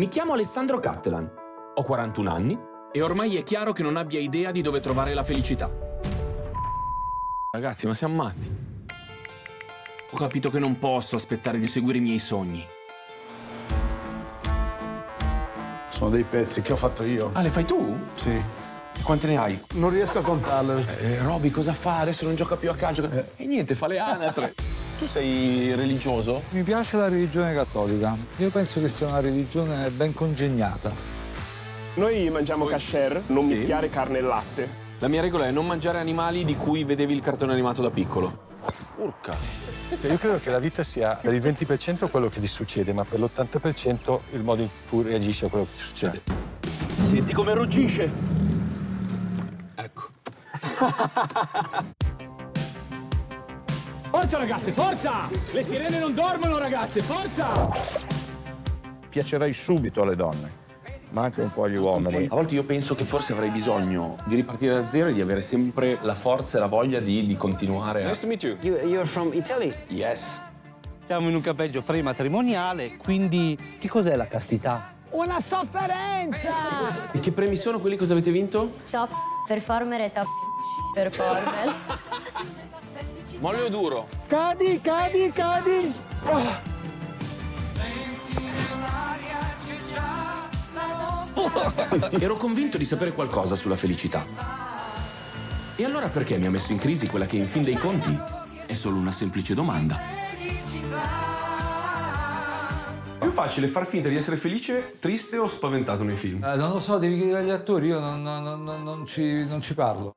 Mi chiamo Alessandro Cattelan, ho 41 anni e ormai è chiaro che non abbia idea di dove trovare la felicità. Ragazzi, ma siamo matti. Ho capito che non posso aspettare di seguire i miei sogni. Sono dei pezzi che ho fatto io. Ah, le fai tu? Sì. Quante ne hai? Non riesco a contarle. Eh, Roby, cosa fa? Adesso non gioca più a calcio. E niente, fa le anatre. tu sei religioso? Mi piace la religione cattolica. Io penso che sia una religione ben congegnata. Noi mangiamo kasher, non Sì. mischiare carne e latte. La mia regola è non mangiare animali di cui vedevi il cartone animato da piccolo. Urca. Io credo che la vita sia per il 20% quello che ti succede, ma per l'80% il modo in cui tu reagisci a quello che ti succede. Senti come ruggisce. Ecco. Forza ragazze, forza! Le sirene non dormono ragazze, forza! piacerai subito alle donne, ma anche un po' agli uomini. A volte io penso che forse avrei bisogno di ripartire da zero e di avere sempre la forza e la voglia di, di continuare. Nice to meet you. You, you're from Italy? Yes. Siamo in un campeggio prematrimoniale, quindi che cos'è la castità? Una sofferenza! E che premi sono quelli cosa avete vinto? Top performer e top performer. Molle o duro? Cadi, cadi, cadi! Ero convinto di sapere qualcosa sulla felicità. E allora perché mi ha messo in crisi quella che in fin dei conti è solo una semplice domanda? È più facile far finta di essere felice, triste o spaventato nei film? Eh, non lo so, devi chiedere agli attori, io non, non- non- non ci- non ci parlo.